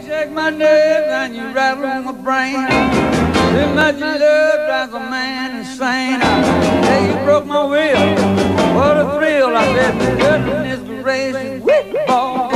You shake my nerves and you rattle my brain. Too much love drives a man insane. Hey, you broke my will. What a thrill. I said, goodness gracious. boy.